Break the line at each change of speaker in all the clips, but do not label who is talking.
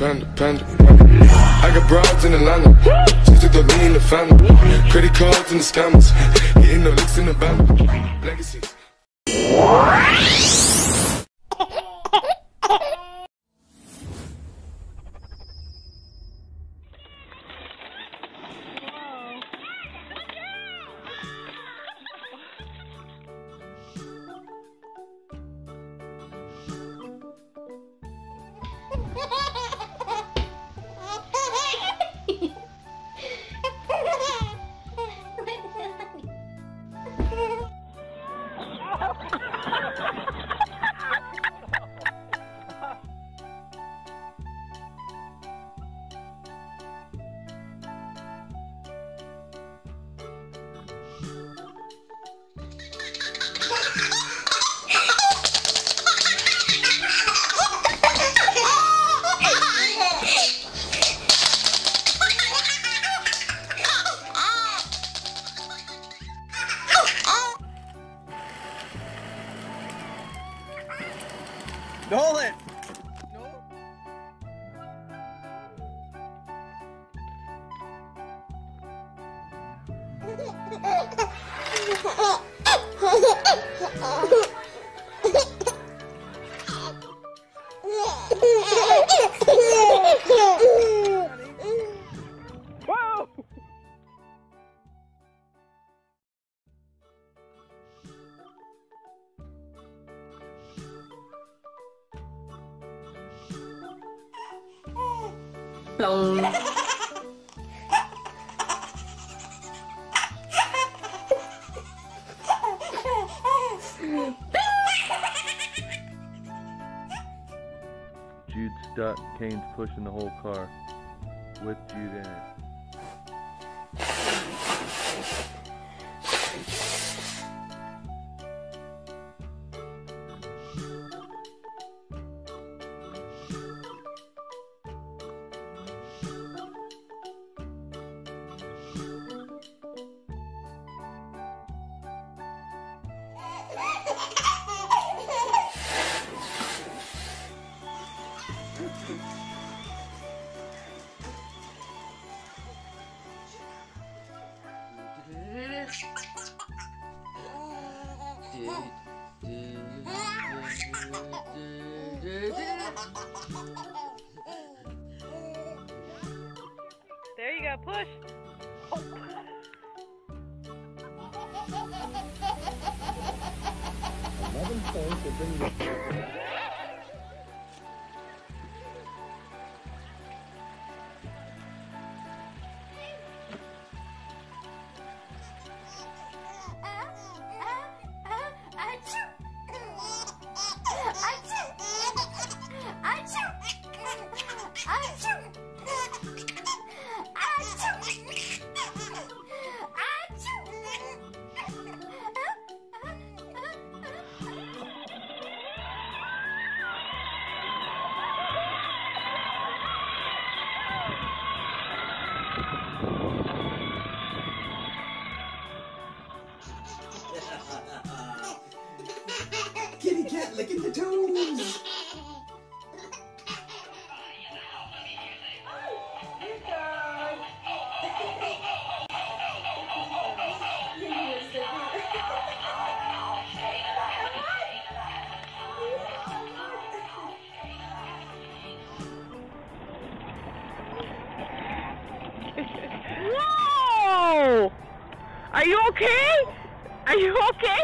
I got broads in Atlanta. Just took the me in the family. Credit cards and the scammers. Hitting the licks in the band. Legacies.
Whoa!
Stuck. Kane's pushing the whole car with Jude in it.
There you go, push. Oh.
Kitty cat licking the toes!
Whoa! Are you okay? Are you okay?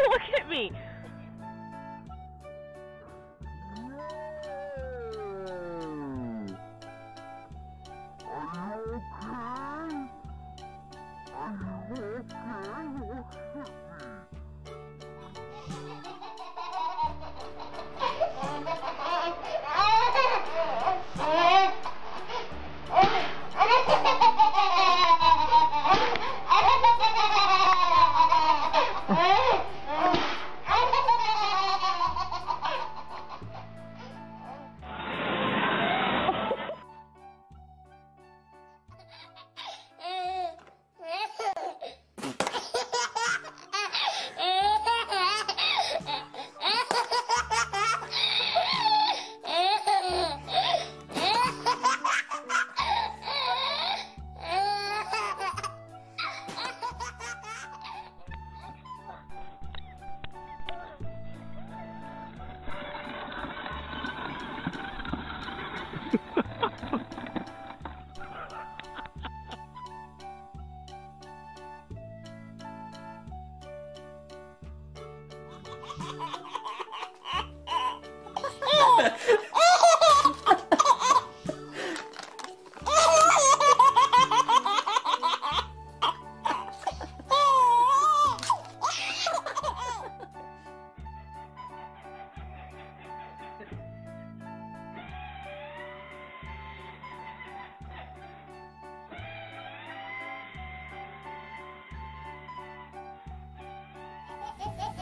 Look at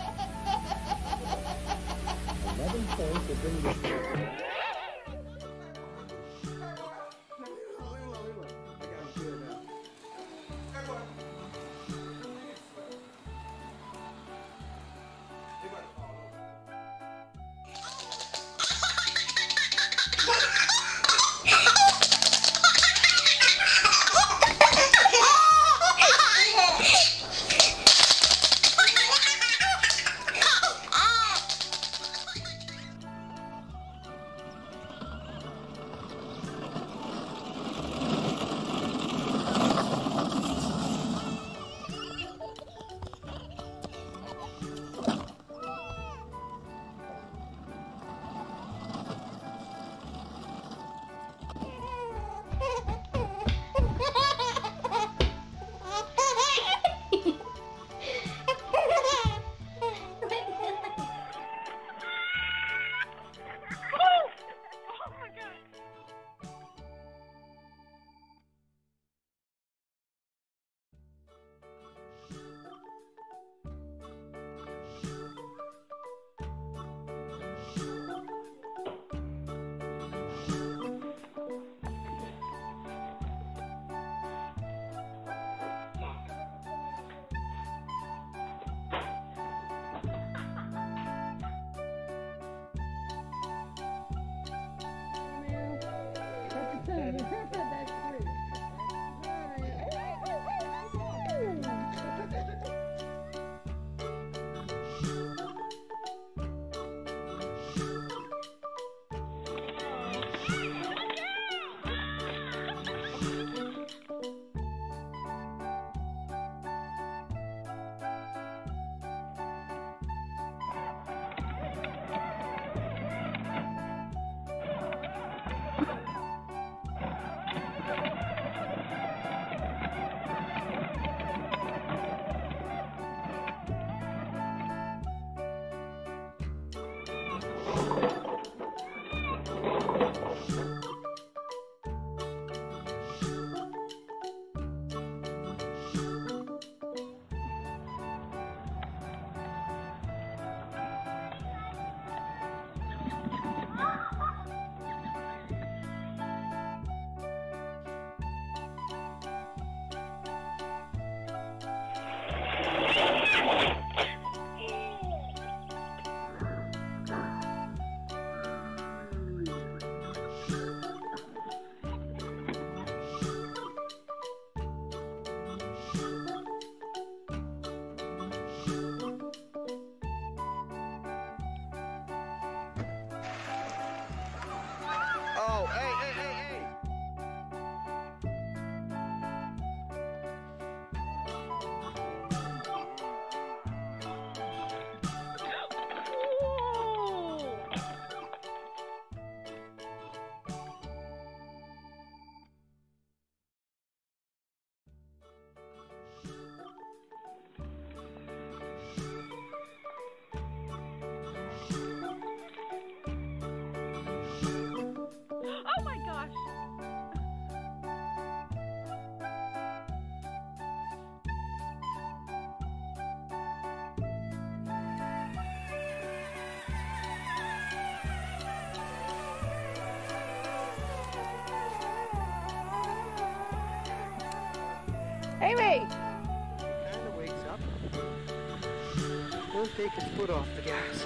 me.
Oh
Oh.
Amy!
Kinda wakes up. Won't take his foot off the gas.